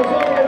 applause.